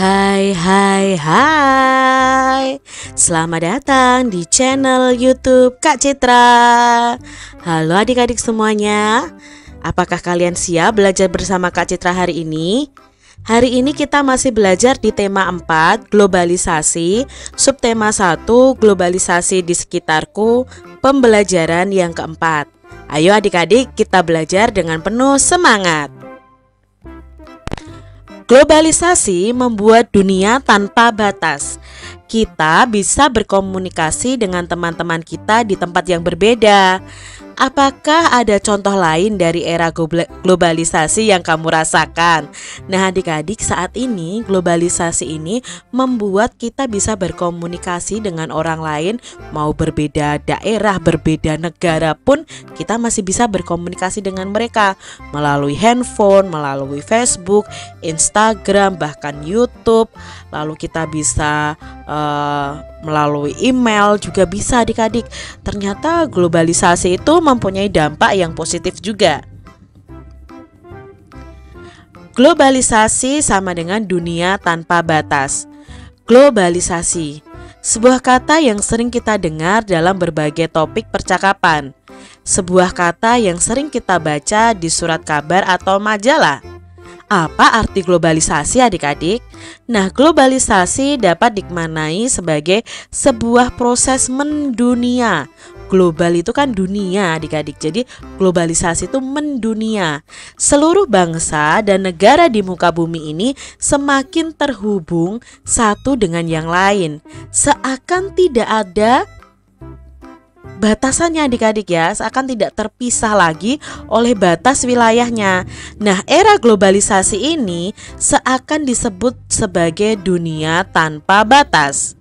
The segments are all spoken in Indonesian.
Hai hai hai. Selamat datang di channel youtube Kak Citra. Halo adik-adik semuanya. Apakah kalian siap belajar bersama Kak Citra hari ini? Hari ini kita masih belajar di tema 4 Globalisasi. Subtema 1 Globalisasi di sekitarku Pembelajaran yang keempat. Ayo adik-adik kita belajar dengan penuh semangat Globalisasi membuat dunia tanpa batas. Kita bisa berkomunikasi dengan teman-teman kita di tempat yang berbeda. Apakah ada contoh lain dari era globalisasi yang kamu rasakan? Nah, adik-adik, saat ini globalisasi ini membuat kita bisa berkomunikasi dengan orang lain, mau berbeda daerah, berbeda negara pun kita masih bisa berkomunikasi dengan mereka melalui handphone, melalui Facebook, Instagram, bahkan YouTube. Lalu kita bisa uh, melalui email juga bisa adik-adik. Ternyata globalisasi itu mempunyai dampak yang positif juga. Globalisasi sama dengan dunia tanpa batas. Globalisasi sebuah kata yang sering kita dengar dalam berbagai topik percakapan. Sebuah kata yang sering kita baca di surat kabar atau majalah. Apa arti globalisasi adik-adik? Nah, globalisasi dapat dimaknai sebagai sebuah proses mendunia. Global itu kan dunia adik-adik, jadi globalisasi itu mendunia. Seluruh bangsa dan negara di muka bumi ini semakin terhubung satu dengan yang lain. Seakan tidak ada batasannya adik-adik ya seakan tidak terpisah lagi oleh batas wilayahnya. Nah, era globalisasi ini seakan disebut sebagai dunia tanpa batas.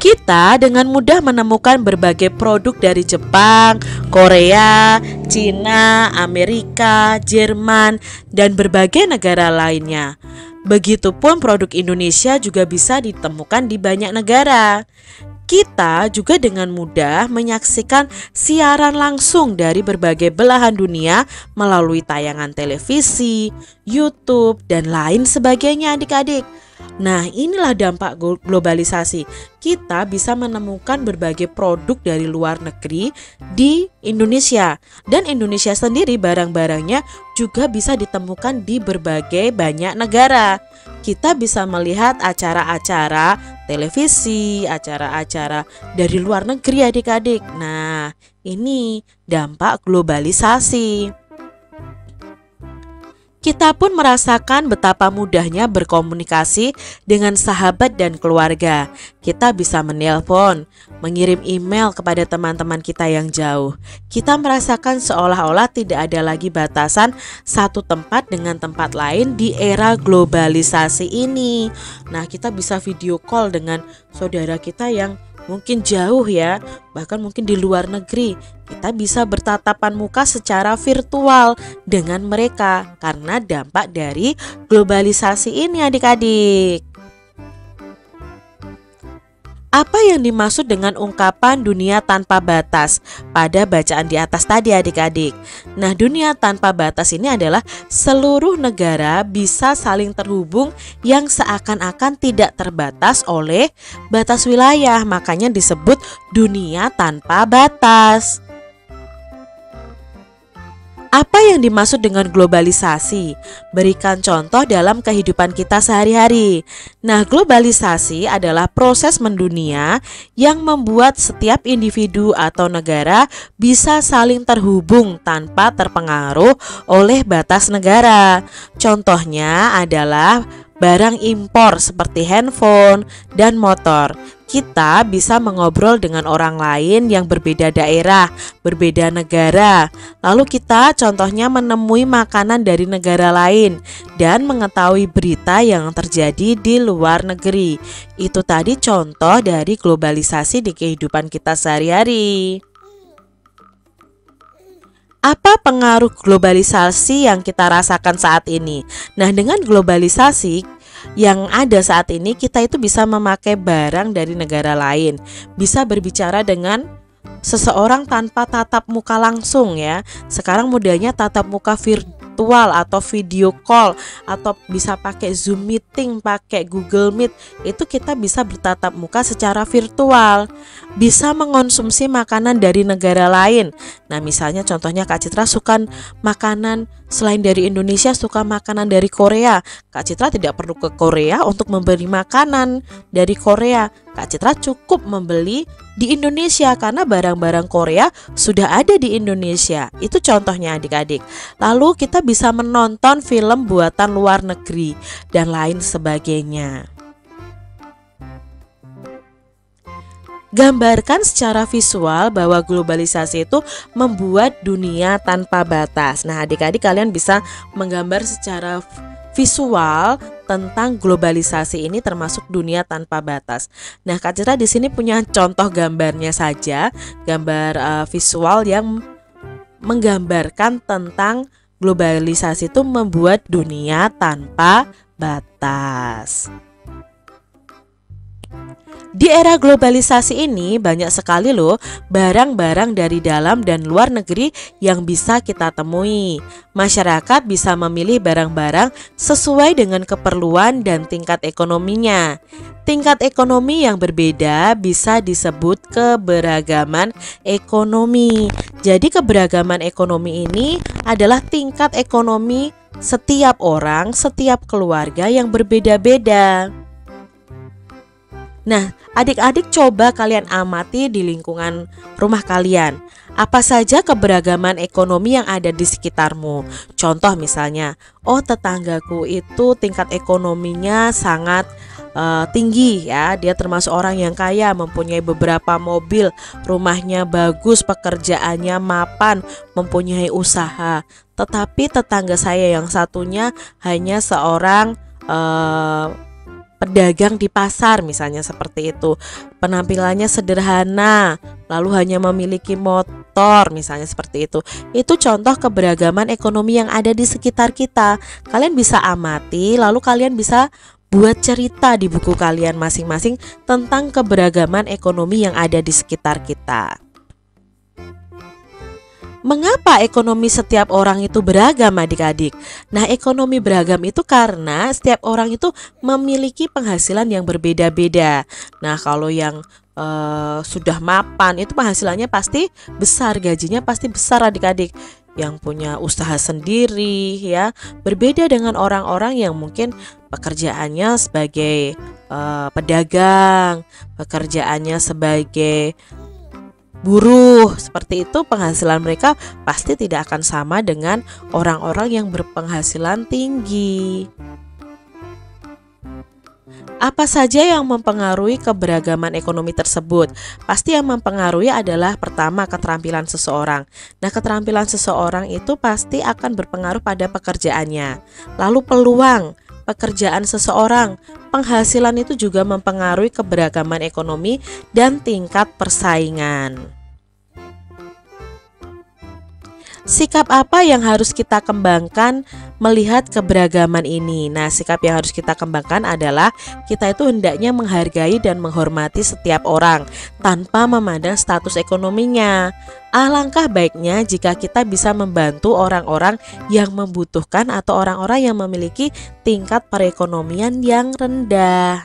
Kita dengan mudah menemukan berbagai produk dari Jepang, Korea, Cina, Amerika, Jerman, dan berbagai negara lainnya. Begitupun produk Indonesia juga bisa ditemukan di banyak negara. Kita juga dengan mudah menyaksikan siaran langsung dari berbagai belahan dunia melalui tayangan televisi, YouTube, dan lain sebagainya adik-adik. Nah, inilah dampak globalisasi. Kita bisa menemukan berbagai produk dari luar negeri di Indonesia, dan Indonesia sendiri barang-barangnya juga bisa ditemukan di berbagai banyak negara. Kita bisa melihat acara-acara televisi, acara-acara dari luar negeri, adik-adik. Nah, ini dampak globalisasi. Kita pun merasakan betapa mudahnya berkomunikasi dengan sahabat dan keluarga. Kita bisa menelpon, mengirim email kepada teman-teman kita yang jauh. Kita merasakan seolah-olah tidak ada lagi batasan satu tempat dengan tempat lain di era globalisasi ini. Nah, kita bisa video call dengan saudara kita yang mungkin jauh ya, bahkan mungkin di luar negeri. Kita bisa bertatapan muka secara virtual dengan mereka karena dampak dari globalisasi ini adik-adik. Apa yang dimaksud dengan ungkapan dunia tanpa batas pada bacaan di atas tadi adik-adik? Nah, dunia tanpa batas ini adalah seluruh negara bisa saling terhubung yang seakan-akan tidak terbatas oleh batas wilayah, makanya disebut dunia tanpa batas. Apa yang dimaksud dengan globalisasi? Berikan contoh dalam kehidupan kita sehari-hari. Nah, globalisasi adalah proses mendunia yang membuat setiap individu atau negara bisa saling terhubung tanpa terpengaruh oleh batas negara. Contohnya adalah barang impor seperti handphone dan motor. kita bisa mengobrol dengan orang lain yang berbeda daerah, berbeda negara. Lalu kita contohnya menemui makanan dari negara lain dan mengetahui berita yang terjadi di luar negeri. Itu tadi contoh dari globalisasi di kehidupan kita sehari-hari. Apa pengaruh globalisasi yang kita rasakan saat ini? Nah, dengan globalisasi, yang ada saat ini kita itu bisa memakai barang dari negara lain, bisa berbicara dengan seseorang tanpa tatap muka langsung ya. Sekarang modelnya tatap muka virtual atau video call atau bisa pakai Zoom meeting, pakai Google Meet. Itu kita bisa bertatap muka secara virtual. Bisa mengonsumsi makanan dari negara lain. Nah, misalnya contohnya Kak Citra suka makanan Selain dari Indonesia suka makanan dari Korea, Kak Citra tidak perlu ke Korea untuk membeli makanan dari Korea. Kak Citra cukup membeli di Indonesia karena barang-barang Korea sudah ada di Indonesia. Itu contohnya adik-adik. Lalu kita bisa menonton film buatan luar negeri dan lain sebagainya. Gambarkan secara visual bahwa globalisasi itu membuat dunia tanpa batas. Nah, adik-adik kalian bisa menggambar secara visual tentang globalisasi ini termasuk dunia tanpa batas. Nah, Kak Citra di sini punya contoh gambarnya saja, gambar uh, visual yang menggambarkan tentang globalisasi itu membuat dunia tanpa batas. Di era globalisasi ini banyak sekali loh barang-barang dari dalam dan luar negeri yang bisa kita temui. Masyarakat bisa memilih barang-barang sesuai dengan keperluan dan tingkat ekonominya. Tingkat ekonomi yang berbeda bisa disebut keberagaman ekonomi. Jadi keberagaman ekonomi ini adalah tingkat ekonomi setiap orang, setiap keluarga yang berbeda-beda. Nah, adik-adik coba kalian amati di lingkungan rumah kalian. Apa saja keberagaman ekonomi yang ada di sekitarmu? Contoh misalnya, oh tetanggaku itu tingkat ekonominya sangat uh, tinggi ya. Dia termasuk orang yang kaya, mempunyai beberapa mobil, rumahnya bagus, pekerjaannya mapan, mempunyai usaha. Tetapi tetangga saya yang satunya hanya seorang uh, pedagang di pasar misalnya seperti itu. Penampilannya sederhana, lalu hanya memiliki motor misalnya seperti itu. Itu contoh keberagaman ekonomi yang ada di sekitar kita. Kalian bisa amati, lalu kalian bisa buat cerita di buku kalian masing-masing tentang keberagaman ekonomi yang ada di sekitar kita. Mengapa ekonomi setiap orang itu beragam adik-adik? Nah ekonomi beragam itu karena setiap orang itu memiliki penghasilan yang berbeda-beda. Nah kalau yang uh, sudah mapan itu penghasilannya pasti besar Gajinya pasti besar adik-adik. Yang punya usaha sendiri ya. Berbeda dengan orang-orang yang mungkin pekerjaannya sebagai uh, pedagang pekerjaannya sebagai buruh seperti itu penghasilan mereka pasti tidak akan sama dengan orang-orang yang berpenghasilan tinggi. Apa saja yang mempengaruhi keberagaman ekonomi tersebut? Pasti yang mempengaruhi adalah pertama keterampilan seseorang. Nah, keterampilan seseorang itu pasti akan berpengaruh pada pekerjaannya. Lalu peluang pekerjaan seseorang. Penghasilan itu juga mempengaruhi keberagaman ekonomi dan tingkat persaingan. Sikap apa yang harus kita kembangkan melihat keberagaman ini? Nah, sikap yang harus kita kembangkan adalah kita itu hendaknya menghargai dan menghormati setiap orang tanpa memandang status ekonominya. Alangkah baiknya jika kita bisa membantu orang-orang yang membutuhkan atau orang-orang yang memiliki tingkat perekonomian yang rendah.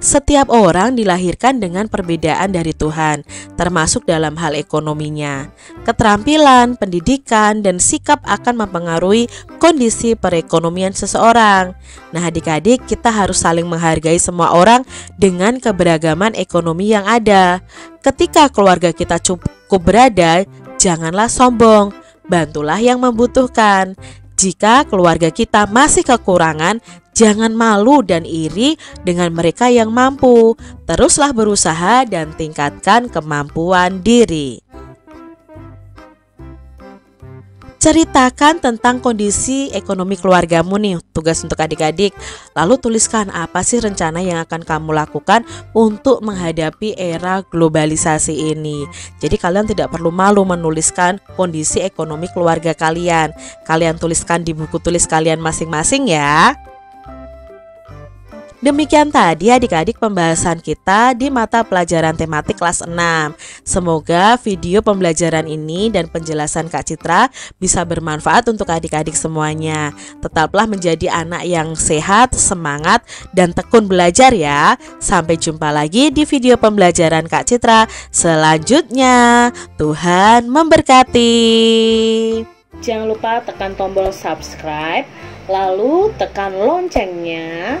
Setiap orang dilahirkan dengan perbedaan dari Tuhan, termasuk dalam hal ekonominya. Keterampilan, pendidikan, dan sikap akan mempengaruhi kondisi perekonomian seseorang. Nah, adik-adik, kita harus saling menghargai semua orang dengan keberagaman ekonomi yang ada. Ketika keluarga kita cukup berada, janganlah sombong, bantulah yang membutuhkan. Jika keluarga kita masih kekurangan, jangan malu dan iri dengan mereka yang mampu. Teruslah berusaha dan tingkatkan kemampuan diri. Ceritakan tentang kondisi ekonomi keluargamu nih, tugas untuk adik-adik. Lalu tuliskan apa sih rencana yang akan kamu lakukan untuk menghadapi era globalisasi ini. Jadi kalian tidak perlu malu menuliskan kondisi ekonomi keluarga kalian. Kalian tuliskan di buku tulis kalian masing-masing ya. Demikian tadi adik-adik pembahasan kita di mata pelajaran tematik kelas 6. Semoga video pembelajaran ini dan penjelasan Kak Citra bisa bermanfaat untuk adik-adik semuanya. Tetaplah menjadi anak yang sehat, semangat, dan tekun belajar ya. Sampai jumpa lagi di video pembelajaran Kak Citra selanjutnya. Tuhan memberkati. Jangan lupa tekan tombol subscribe, lalu tekan loncengnya